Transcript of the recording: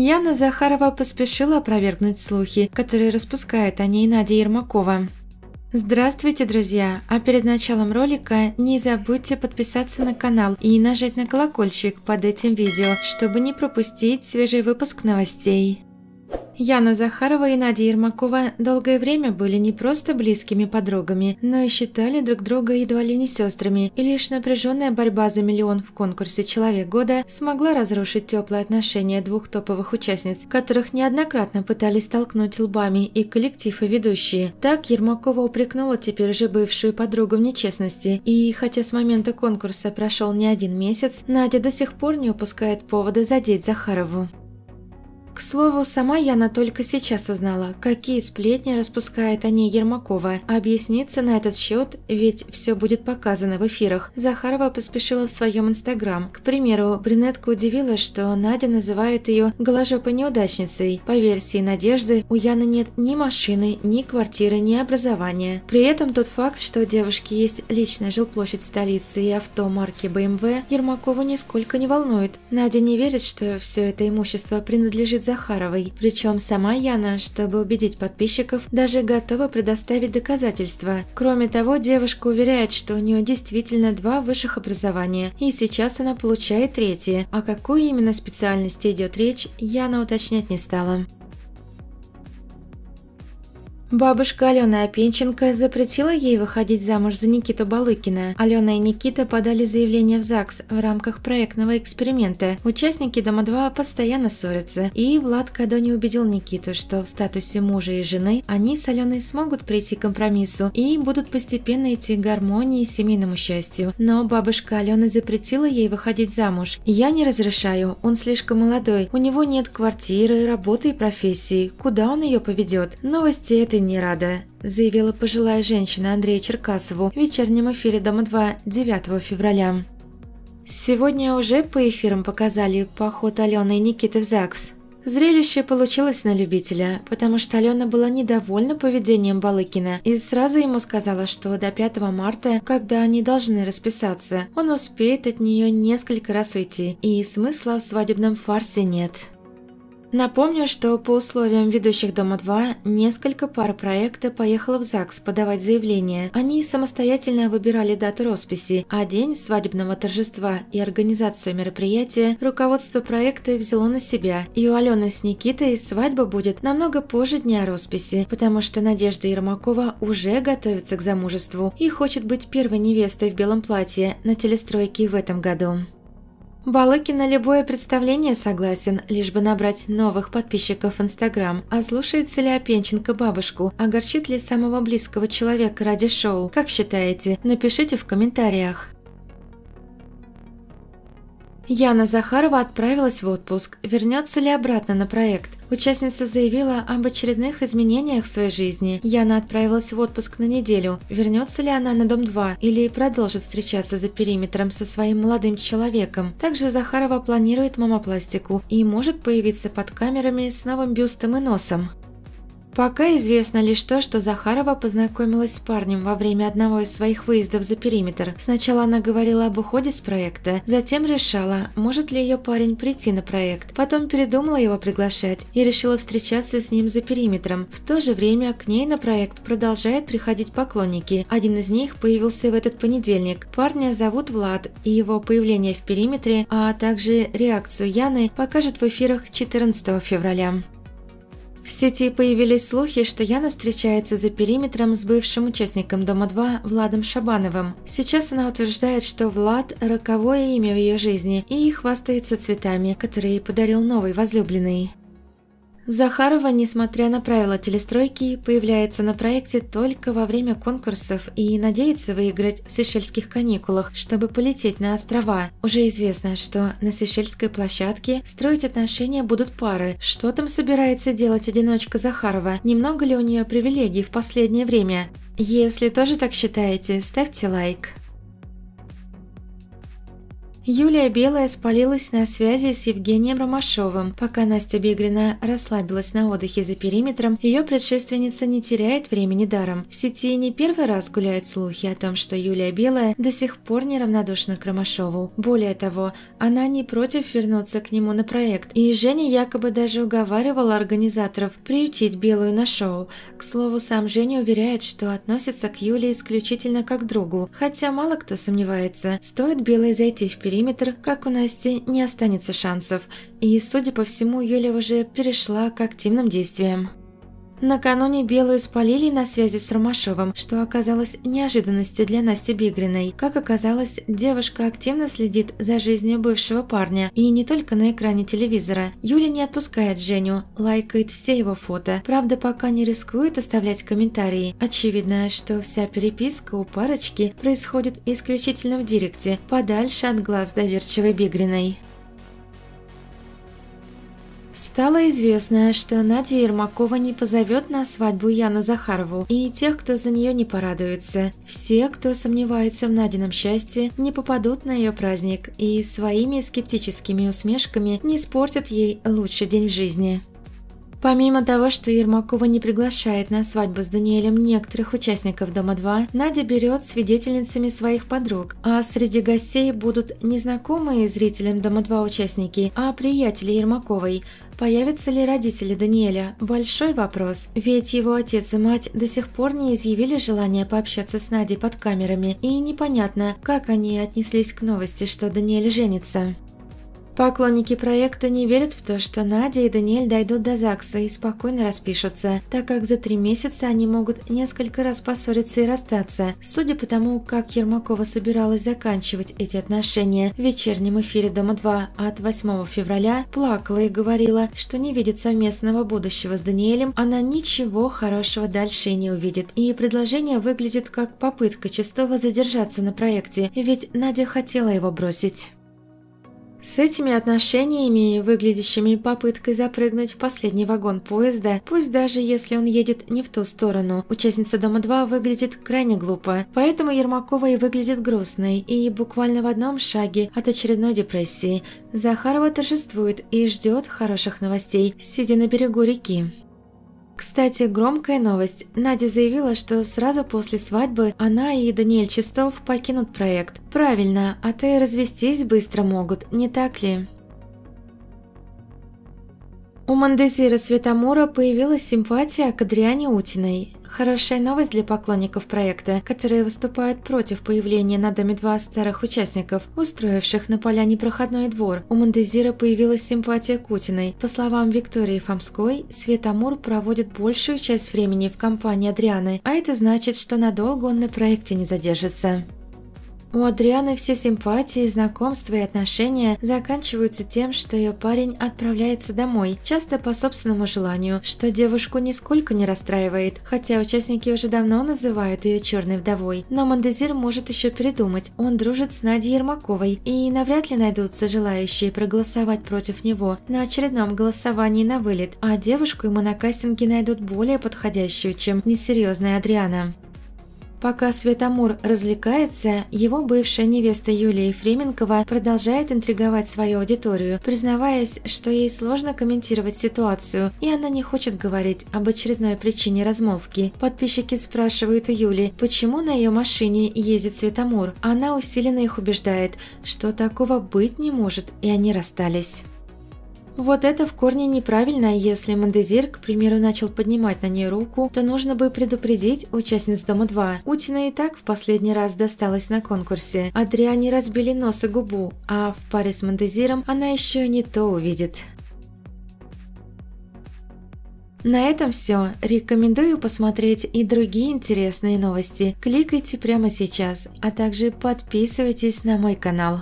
Яна Захарова поспешила опровергнуть слухи, которые распускает о ней Надя Ермакова. Здравствуйте, друзья! А перед началом ролика не забудьте подписаться на канал и нажать на колокольчик под этим видео, чтобы не пропустить свежий выпуск новостей. Яна Захарова и Надя Ермакова долгое время были не просто близкими подругами, но и считали друг друга едва ли не сестрами, и лишь напряженная борьба за миллион в конкурсе «Человек года» смогла разрушить теплые отношения двух топовых участниц, которых неоднократно пытались столкнуть лбами и коллектив, и ведущие. Так Ермакова упрекнула теперь уже бывшую подругу в нечестности, и хотя с момента конкурса прошел не один месяц, Надя до сих пор не упускает повода задеть Захарову. К слову, сама Яна только сейчас узнала, какие сплетни распускает о ней Ермакова. Объясниться на этот счет, ведь все будет показано в эфирах, Захарова поспешила в своем инстаграм. К примеру, брюнетка удивилась, что Надя называет ее голожопой неудачницей. По версии Надежды, у Яны нет ни машины, ни квартиры, ни образования. При этом тот факт, что у девушки есть личная жилплощадь столицы и авто марки BMW, Ермакову нисколько не волнует. Надя не верит, что все это имущество принадлежит Захаровой. Причем сама Яна, чтобы убедить подписчиков, даже готова предоставить доказательства. Кроме того, девушка уверяет, что у нее действительно два высших образования, и сейчас она получает третье. О какой именно специальности идет речь, Яна уточнять не стала. Бабушка Алена Опенченко запретила ей выходить замуж за Никиту Балыкина. Алена и Никита подали заявление в ЗАГС в рамках проектного эксперимента. Участники Дома-2 постоянно ссорятся, и Влад Кадони убедил Никиту, что в статусе мужа и жены они с Аленой смогут прийти к компромиссу и будут постепенно идти к гармонии и семейному счастью. Но бабушка Алена запретила ей выходить замуж. «Я не разрешаю, он слишком молодой, у него нет квартиры, работы и профессии. Куда он ее поведет?» Новости этой не рада», – заявила пожилая женщина Андрея Черкасову в вечернем эфире «Дома-2» 9 февраля. Сегодня уже по эфирам показали поход Алены и Никиты в ЗАГС. Зрелище получилось на любителя, потому что Алена была недовольна поведением Балыкина и сразу ему сказала, что до 5 марта, когда они должны расписаться, он успеет от нее несколько раз уйти, и смысла в свадебном фарсе нет. Напомню, что по условиям ведущих Дома-2 несколько пар проекта поехало в ЗАГС подавать заявление. Они самостоятельно выбирали дату росписи, а день свадебного торжества и организацию мероприятия руководство проекта взяло на себя. И у Алены с Никитой свадьба будет намного позже дня росписи, потому что Надежда Ермакова уже готовится к замужеству и хочет быть первой невестой в белом платье на телестройке в этом году. Балыки на любое представление согласен, лишь бы набрать новых подписчиков в Инстаграм. А слушается ли Опенченко бабушку? Огорчит ли самого близкого человека ради шоу? Как считаете? Напишите в комментариях. Яна Захарова отправилась в отпуск. Вернется ли обратно на проект? Участница заявила об очередных изменениях в своей жизни. Яна отправилась в отпуск на неделю. Вернется ли она на Дом-2 или продолжит встречаться за периметром со своим молодым человеком? Также Захарова планирует мамопластику и может появиться под камерами с новым бюстом и носом. Пока известно лишь то, что Захарова познакомилась с парнем во время одного из своих выездов за периметр. Сначала она говорила об уходе с проекта, затем решала, может ли ее парень прийти на проект. Потом передумала его приглашать и решила встречаться с ним за периметром. В то же время к ней на проект продолжают приходить поклонники. Один из них появился в этот понедельник. Парня зовут Влад, и его появление в периметре, а также реакцию Яны покажут в эфирах 14 февраля. В сети появились слухи, что Яна встречается за периметром с бывшим участником Дома-2 Владом Шабановым. Сейчас она утверждает, что Влад – роковое имя в ее жизни и хвастается цветами, которые ей подарил новый возлюбленный. Захарова, несмотря на правила телестройки, появляется на проекте только во время конкурсов и надеется выиграть в Сейшельских каникулах, чтобы полететь на острова. Уже известно, что на Сейшельской площадке строить отношения будут пары. Что там собирается делать одиночка Захарова? Немного ли у нее привилегий в последнее время? Если тоже так считаете, ставьте лайк. Юлия Белая спалилась на связи с Евгением Ромашовым. Пока Настя Бегрина расслабилась на отдыхе за периметром, ее предшественница не теряет времени даром. В сети не первый раз гуляют слухи о том, что Юлия Белая до сих пор неравнодушна к Ромашову. Более того, она не против вернуться к нему на проект, и Женя якобы даже уговаривала организаторов приютить Белую на шоу. К слову, сам Женя уверяет, что относится к Юле исключительно как к другу, хотя мало кто сомневается, стоит Белой зайти в периметр периметр, как у Насти не останется шансов, и, судя по всему, Юля уже перешла к активным действиям. Накануне Белую спалили на связи с Ромашовым, что оказалось неожиданностью для Насти Бигриной. Как оказалось, девушка активно следит за жизнью бывшего парня, и не только на экране телевизора. Юля не отпускает Женю, лайкает все его фото, правда пока не рискует оставлять комментарии. Очевидно, что вся переписка у парочки происходит исключительно в директе, подальше от глаз доверчивой Бигриной. Стало известно, что Надя Ермакова не позовет на свадьбу Яну Захарову и тех, кто за нее не порадуется. Все, кто сомневается в Надином счастье, не попадут на ее праздник и своими скептическими усмешками не испортят ей лучший день в жизни. Помимо того, что Ермакова не приглашает на свадьбу с Даниэлем некоторых участников Дома-2, Надя берет свидетельницами своих подруг, а среди гостей будут не знакомые зрителям Дома-2 участники, а приятели Ермаковой. Появятся ли родители Даниэля? Большой вопрос, ведь его отец и мать до сих пор не изъявили желания пообщаться с Надей под камерами, и непонятно, как они отнеслись к новости, что Даниэль женится. Поклонники проекта не верят в то, что Надя и Даниэль дойдут до ЗАГСа и спокойно распишутся, так как за три месяца они могут несколько раз поссориться и расстаться. Судя по тому, как Ермакова собиралась заканчивать эти отношения в вечернем эфире «Дома-2» от 8 февраля, плакала и говорила, что не видит совместного будущего с Даниэлем, она ничего хорошего дальше не увидит. И предложение выглядит как попытка Чистова задержаться на проекте, ведь Надя хотела его бросить. С этими отношениями, выглядящими попыткой запрыгнуть в последний вагон поезда, пусть даже если он едет не в ту сторону, участница Дома-2 выглядит крайне глупо. Поэтому Ермакова и выглядит грустной и буквально в одном шаге от очередной депрессии. Захарова торжествует и ждет хороших новостей, сидя на берегу реки. Кстати, громкая новость. Надя заявила, что сразу после свадьбы она и Даниэль Чистов покинут проект. Правильно, а то и развестись быстро могут, не так ли? У Мандезира Светомура появилась симпатия к Адриане Утиной. Хорошая новость для поклонников проекта, которые выступают против появления на Доме-2 старых участников, устроивших на поляне проходной двор. У Мандезира появилась симпатия к Утиной. По словам Виктории Фомской, Светомур проводит большую часть времени в компании Адрианы, а это значит, что надолго он на проекте не задержится. У Адрианы все симпатии, знакомства и отношения заканчиваются тем, что ее парень отправляется домой, часто по собственному желанию, что девушку нисколько не расстраивает, хотя участники уже давно называют ее черной вдовой. Но Мандезир может еще передумать, он дружит с Надей Ермаковой, и навряд ли найдутся желающие проголосовать против него на очередном голосовании на вылет, а девушку ему на кастинге найдут более подходящую, чем несерьезная Адриана. Пока Светомур развлекается, его бывшая невеста Юлия Ефременкова продолжает интриговать свою аудиторию, признаваясь, что ей сложно комментировать ситуацию, и она не хочет говорить об очередной причине размолвки. Подписчики спрашивают у Юли, почему на ее машине ездит Светомур. Она усиленно их убеждает, что такого быть не может, и они расстались. Вот это в корне неправильно, если Мандезир, к примеру, начал поднимать на нее руку, то нужно бы предупредить участниц Дома-2. Утина и так в последний раз досталась на конкурсе. Адриане разбили нос и губу, а в паре с Мандезиром она еще не то увидит. На этом все. Рекомендую посмотреть и другие интересные новости. Кликайте прямо сейчас, а также подписывайтесь на мой канал.